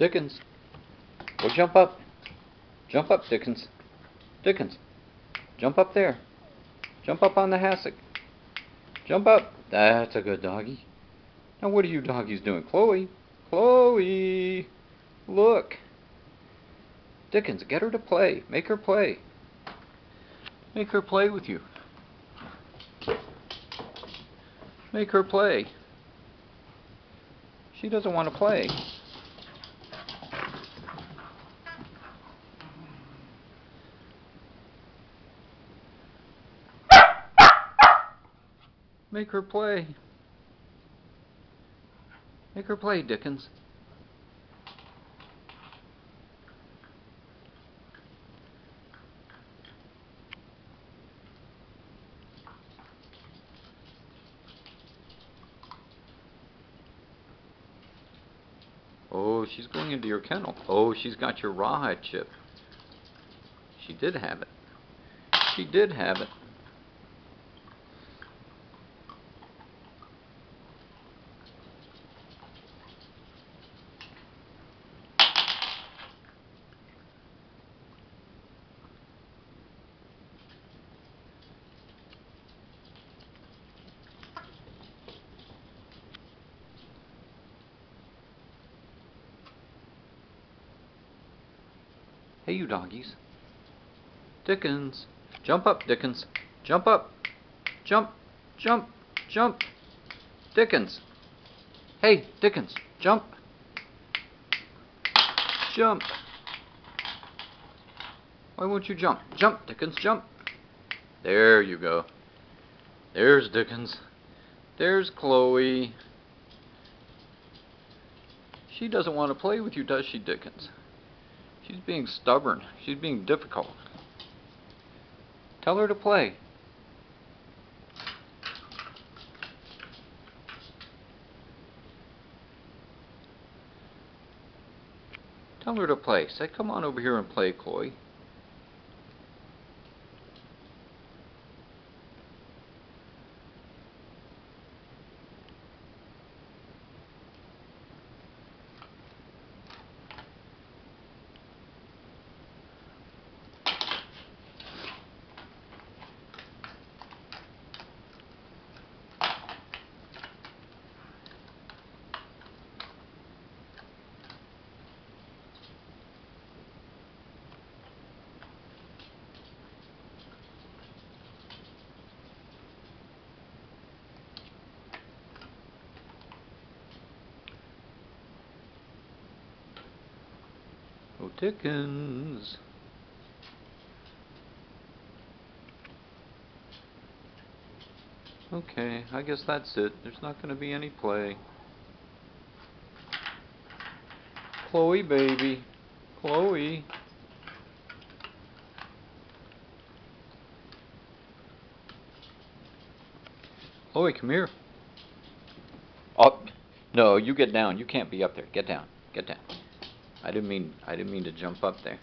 Dickens. Well, jump up. Jump up, Dickens. Dickens. Jump up there. Jump up on the hassock. Jump up. That's a good doggy. Now what are you doggies doing? Chloe. Chloe. Look. Dickens, get her to play. Make her play. Make her play with you. Make her play. She doesn't want to play. Make her play. Make her play, Dickens. Oh, she's going into your kennel. Oh, she's got your rawhide chip. She did have it. She did have it. Hey, you doggies. Dickens. Jump up, Dickens. Jump up. Jump, jump, jump. Dickens. Hey, Dickens. Jump. Jump. Why won't you jump? Jump, Dickens, jump. There you go. There's Dickens. There's Chloe. She doesn't want to play with you, does she, Dickens? She's being stubborn. She's being difficult. Tell her to play. Tell her to play. Say, come on over here and play, Chloe. Oh, Dickens. Okay, I guess that's it. There's not going to be any play. Chloe, baby. Chloe. Chloe, come here. Up. No, you get down. You can't be up there. Get down. Get down. I didn't mean I didn't mean to jump up there.